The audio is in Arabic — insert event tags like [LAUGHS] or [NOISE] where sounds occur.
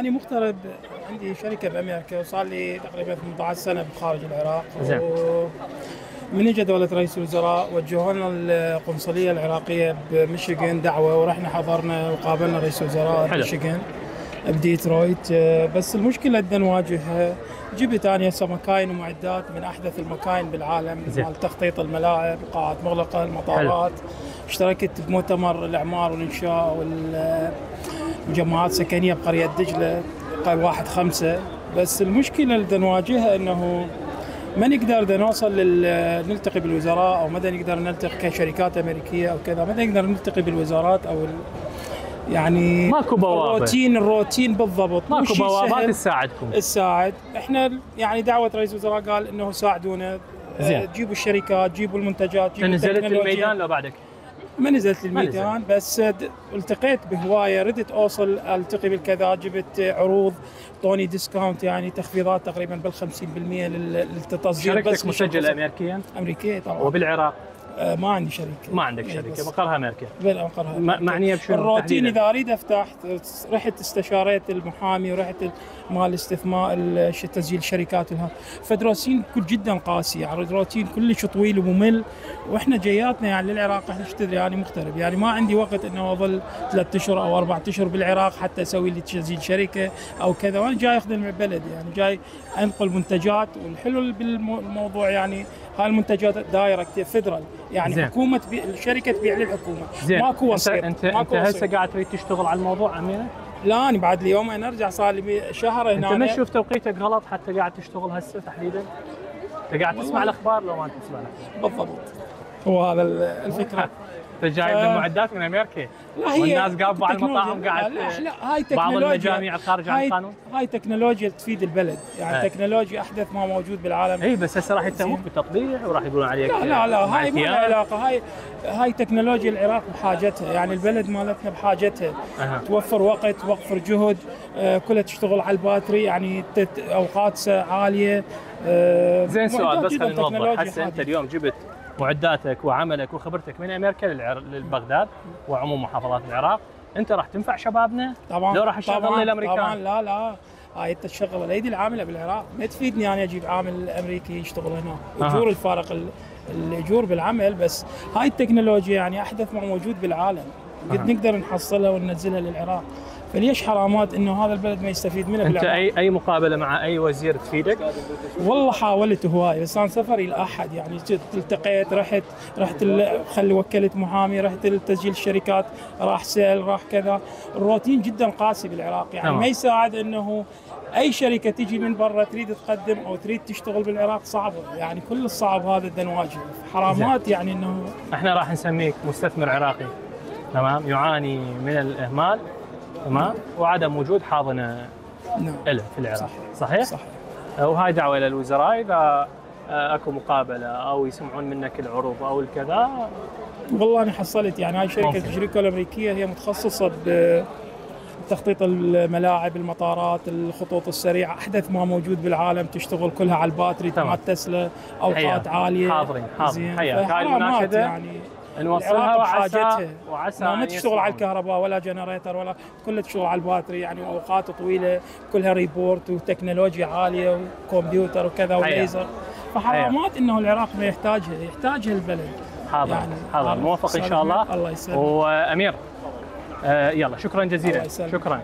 أنا مغترب عندي شركة بأمريكا وصار لي تقريبا 18 سنة بخارج العراق زين. و- من اجى دولة رئيس الوزراء وجهونا القنصلية العراقية بميشيغان دعوة ورحنا حضرنا وقابلنا رئيس الوزراء حلو. ميشيغان بديترويت بس المشكلة اللي نواجهها جبت أنا هسه مكاين ومعدات من أحدث المكاين بالعالم. مال تخطيط الملاعب قاعات مغلقة المطارات اشتركت بمؤتمر الإعمار والإنشاء والجماعات السكنيه بقرية دجله قال واحد خمسة بس المشكلة اللي نواجهها إنه ما نقدر نوصل لل... نلتقي بالوزراء أو مدى نقدر نلتقي كشركات أمريكية أو كذا مدى نقدر نلتقي بالوزارات أو ال... يعني ماكو بوابة. الروتين الروتين بالضبط ماكو بوابات. تساعدكم تساعد إحنا يعني دعوة رئيس الوزراء قال إنه ساعدونا زين. آه، جيبوا الشركات جيبوا المنتجات جيبوا نزلت. الميدان لو بعدك ما نزلت الميدان بس التقيت بهواية ردت أوصل ألتقي بالكذا جبت عروض طوني discount يعني تخفيضات تقريبا بال 50% لل- للتصدير شركتك مسجلة امريكيا؟ أمريكية طبعا. وبالعراق؟ آه ما عندي شركة. ما عندك إيه شركة مقرها أمريكا بلا مقرها معنيه بشنو الروتين؟ إذا أريد أفتح رحت استشاريت المحامي ورحت مال الاستثمار تسجيل الشركات والها. فد روتين كلش جدا قاسي يعني روتين كلش طويل وممل. وإحنا جياتنا يعني للعراق إحنا تدري يعني مغترب يعني ما عندي وقت إنه أظل ثلاث أشهر أو أربع أشهر بالعراق حتى أسوي لي تسجيل شركة أو كذا. وأنا جاي أخدم بلدي يعني جاي أنقل منتجات. والحلو بالموضوع يعني هاي المنتجات direct federal يعني زين. حكومة تبيع الشركة تبيع للحكومة. زين. ماكو وسيط انت انت, أنت. هسه قاعد تريد تشتغل على الموضوع أمينة؟ لا أنا بعد اليوم أنا أرجع صار لي شهر أنت هنا. ما تشوف توقيتك غلط حتى قاعد تشتغل هسه تحديدا؟ أنت قاعد تسمع. الأخبار لو ما انت تسمع الأخبار. بالضبط. هو هذا ال- الفكرة [LAUGHS] أنت جايب. المعدات من أمريكا لا هي والناس قاعد على التكنولوجيا. المطاعم قاعد لا, لا هاي بعض تكنولوجيا المجاميع الخارج عن القانون هاي تكنولوجيا تفيد البلد يعني. تكنولوجيا أحدث ما موجود بالعالم اي بس هسه راح يتهموك بالتطبيع وراح يقولون عليك لا لا لا هاي ما لها. علاقة هاي هاي تكنولوجيا العراق بحاجتها يعني البلد مالتنا بحاجتها أها. توفر وقت توفر جهد آه، كلها تشتغل على ال battery يعني أوقات عالية آه، زين سؤال بس خلينا نوضح هسه أنت. اليوم جبت معداتك وعملك وخبرتك من أمريكا. لبغداد وعموم محافظات العراق أنت راح تنفع شبابنا طبعا لو راح لي الامريكان طبعا لا لا هاي انت تشغل الايدي العاملة بالعراق ما تفيدني أنا أجيب عامل أمريكي يشتغل هنا. اجور الفارق ال- الاجور بالعمل بس هاي التكنولوجيا يعني أحدث ما موجود بالعالم قد. نقدر نحصلها وننزلها للعراق فليش حرامات إنه هذا البلد ما يستفيد منها أنت اي أي مقابلة مع أي وزير تفيدك؟ والله حاولت هواي بس أنا سفري الاحد يعني التقيت رحت رحت خلي وكلت محامي رحت لتسجيل الشركات راح سيل راح كذا. الروتين جدا قاسي بالعراق يعني. ما يساعد إنه أي شركة تجي من برا تريد تقدم أو تريد تشتغل بالعراق صعبه يعني كل الصعب هذا بدنا نواجهه حرامات يعني إنه إحنا راح نسميك مستثمر عراقي تمام؟ يعاني من الإهمال. تمام وعدم وجود حاضنة نعم له في العراق صح. صحيح؟ صح وهاي دعوة إلى الوزراء إذا آه، أكو مقابلة أو يسمعون منك العروض أو الكذا والله أنا حصلت يعني هاي شركة. الشركة الأمريكية هي متخصصة بتخطيط الملاعب المطارات الخطوط السريعة أحدث ما موجود بالعالم تشتغل كلها على الباتري تمام. تسلا أوقات. عالية حاضرين، حاضرين. هاي المناشدة يعني نوصلها وعسى وعسى ما, تشتغل على. الكهرباء ولا generator ولا كلها تشتغل على ال battery يعني أوقات طويلة كلها روبوت وتكنولوجيا عالية وكمبيوتر وكذا. وليزر فحرامات إنه العراق ما يحتاجها يحتاجها البلد حاضر يعني حاضر موفق إن شاء. الله الله يسلمك وأمير آه يلا شكرا جزيلا. شكرا